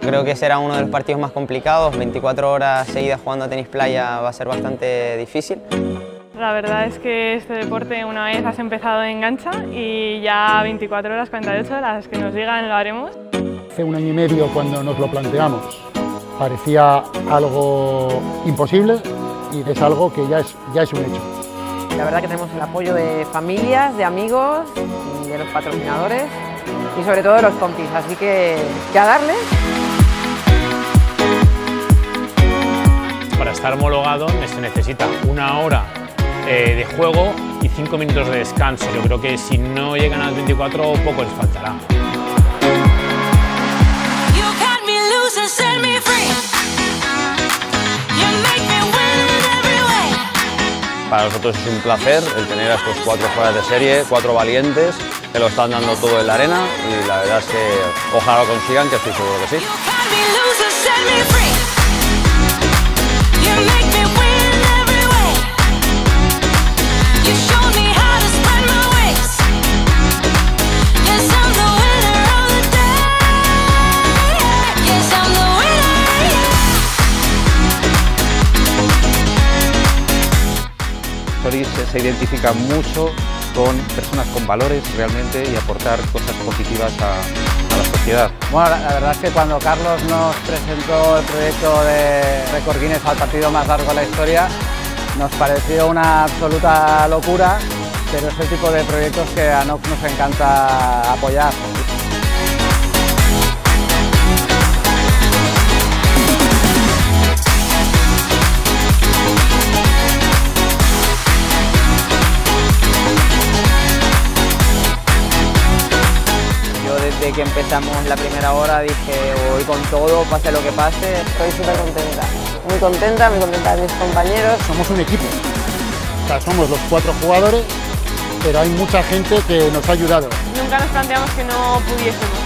Creo que será uno de los partidos más complicados, 24 horas seguidas jugando a tenis playa va a ser bastante difícil. La verdad es que este deporte una vez has empezado engancha y ya 24 horas, 48 las que nos digan lo haremos. Hace un año y medio cuando nos lo planteamos parecía algo imposible y es algo que ya es, ya es un hecho. La verdad que tenemos el apoyo de familias, de amigos, de los patrocinadores y sobre todo de los compis, así que, que a darle. Estar homologado se necesita una hora eh, de juego y cinco minutos de descanso. Yo creo que si no llegan a las 24 poco les faltará. Para nosotros es un placer el tener a estos cuatro fuera de serie, cuatro valientes que lo están dando todo en la arena y la verdad es que ojalá lo consigan, que estoy seguro que sí. Solís se identifica mucho con personas con valores realmente y aportar cosas positivas a, la sociedad. Bueno, la, verdad es que cuando Carlos nos presentó el proyecto de Record Guinness al partido más largo de la historia, nos pareció una absoluta locura, pero es el tipo de proyectos que a NOC nos encanta apoyar. Desde que empezamos la primera hora dije voy con todo, pase lo que pase. Estoy súper contenta, muy contenta, muy contenta de mis compañeros. Somos un equipo, o sea, somos los cuatro jugadores, pero hay mucha gente que nos ha ayudado. Nunca nos planteamos que no pudiésemos.